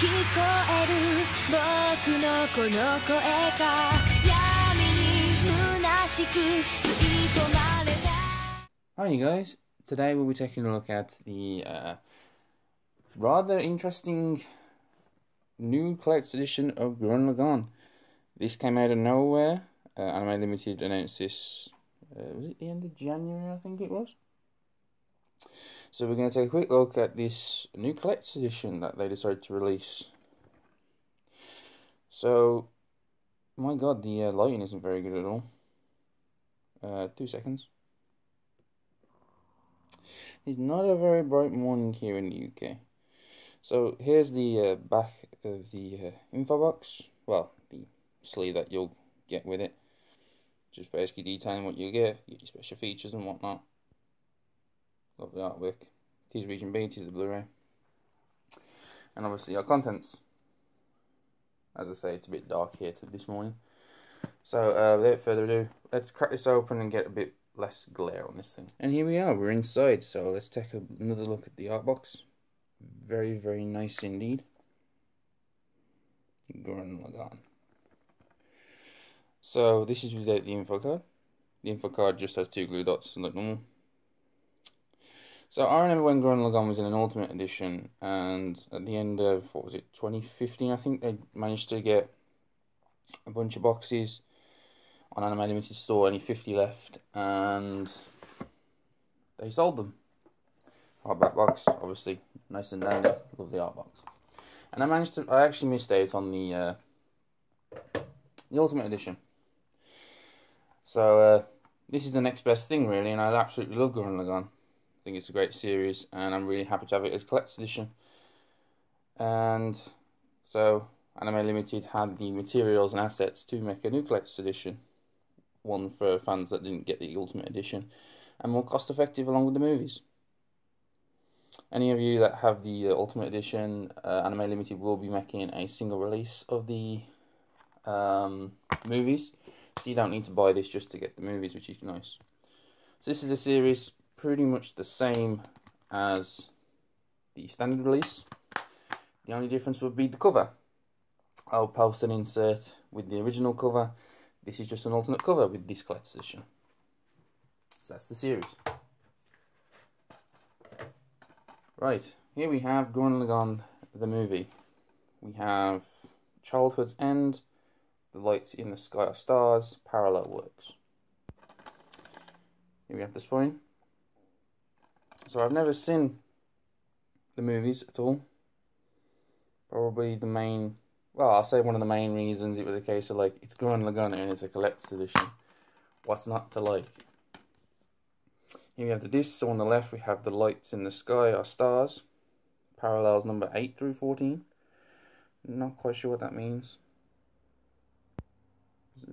聞こえる僕のこの声が闇に虚しく吸い込まれた Hi, you guys. Today we'll be taking a look at the uh, rather interesting new collector's edition of Gurren Lagann. This came out of nowhere. Uh, Anime Limited announced this. Uh, was it the end of January? I think it was. So we're going to take a quick look at this new collector's edition that they decided to release. So, my god, the uh, lighting isn't very good at all. Uh, two seconds. It's not a very bright morning here in the UK. So here's the uh, back of the uh, info box. Well, the sleeve that you'll get with it. Just basically detailing what you get, your special features and whatnot. Lovely artwork. Tis Region B, tis the Blu-ray. And obviously our contents. As I say, it's a bit dark here this morning. So uh, without further ado, let's crack this open and get a bit less glare on this thing. And here we are, we're inside, so let's take another look at the art box. Very, very nice indeed. Gurren Lagann. So this is without the info card. The info card just has two glue dots like normal. So I remember when Gurren Lagann was in an Ultimate Edition, and at the end of what was it, 2015, I think they managed to get a bunch of boxes on Anime Limited store, only 50 left, and they sold them. Hardback box, obviously, nice and dandy, love the art box. And I managed to, I actually missed out on the, uh, the Ultimate Edition. So, uh, this is the next best thing, really, and I absolutely love Gurren Lagann. Think it's a great series, and I'm really happy to have it as collector's edition. And so, Anime Limited had the materials and assets to make a new collector's edition, one for fans that didn't get the Ultimate Edition, and more cost effective along with the movies. Any of you that have the uh, Ultimate Edition, uh, Anime Limited will be making a single release of the um, movies, so you don't need to buy this just to get the movies, which is nice. So this is a series pretty much the same as the standard release. The only difference would be the cover. I'll post an insert with the original cover. This is just an alternate cover with this collector's edition. So that's the series. Right, here we have Gurren Lagann, the movie. We have Childhood's End, The Lights in the Sky Are Stars, Parallel Works. Here we have the spine. So I've never seen the movies at all. Probably the main, well, I'll say one of the main reasons it was a case of like, it's Gurren Lagann and it's a collector's edition. What's not to like? Here we have the disc, so on the left we have the lights in the sky are stars. Parallels number 8 through 14. Not quite sure what that means.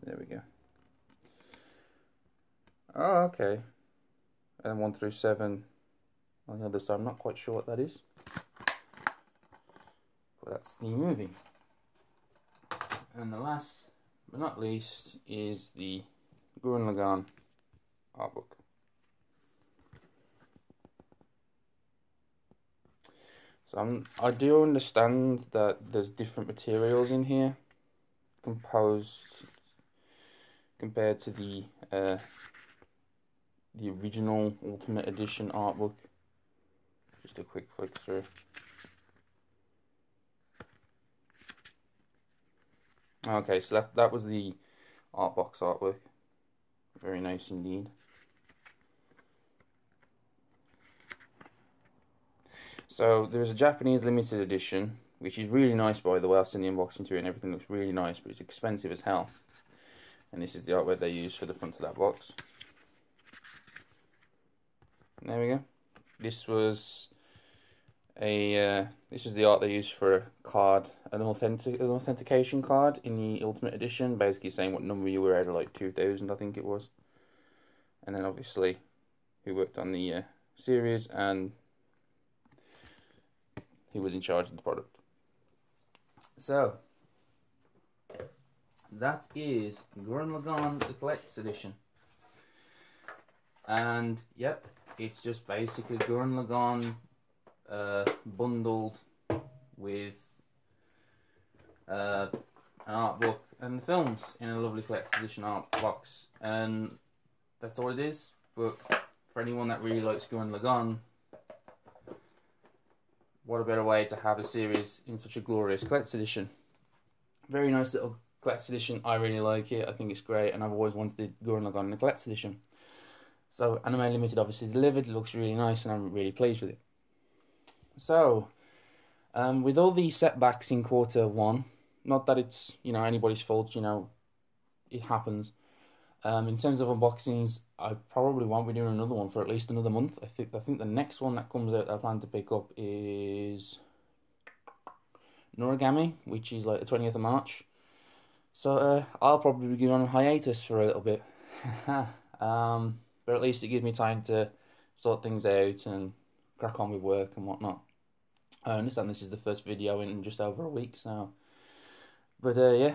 There we go. Oh, okay. And 1 through 7 on the other side. I'm not quite sure what that is. But that's the movie. And the last but not least is the Gurren Lagann art book. So I'm, I do understand that there's different materials in here composed compared to the uh, the original Ultimate Edition art book. Just a quick flick through. Okay, so that, that was the art box artwork. Very nice indeed. So there's a Japanese limited edition, which is really nice by the way. I've seen the unboxing to it and everything looks really nice, but it's expensive as hell. And this is the artwork they use for the front of that box. there we go. This was a uh, this is the art they used for a card, an authentic an authentication card in the Ultimate Edition, basically saying what number you were out of like two thousand, I think it was. And then obviously, who worked on the uh, series and he was in charge of the product. So that is Gurren Lagann the Collector's Edition. And yep, it's just basically Gurren Lagann uh, bundled with uh, an art book, and films in a lovely collector's edition art box. And that's all it is. But for anyone that really likes Gurren Lagann, what a better way to have a series in such a glorious collector's edition. Very nice little collector's edition. I really like it. I think it's great, and I've always wanted the Gurren Lagann in a collector's edition. So Anime Limited obviously delivered. It looks really nice, and I'm really pleased with it. So, um, with all these setbacks in quarter one, not that it's you know anybody's fault. You know, it happens. Um, in terms of unboxings, I probably won't be doing another one for at least another month. I think I think the next one that comes out I plan to pick up is Noragami, which is like the twentieth of March. So uh, I'll probably be going on hiatus for a little bit. um, but at least it gives me time to sort things out and crack on with work and whatnot. I understand this is the first video in just over a week, so. But uh, yeah,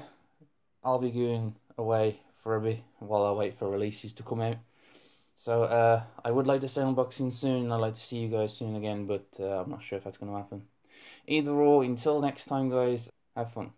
I'll be going away for a bit while I wait for releases to come out. So uh, I would like to say unboxing soon. I'd like to see you guys soon again, but uh, I'm not sure if that's going to happen. Either or, until next time, guys, have fun.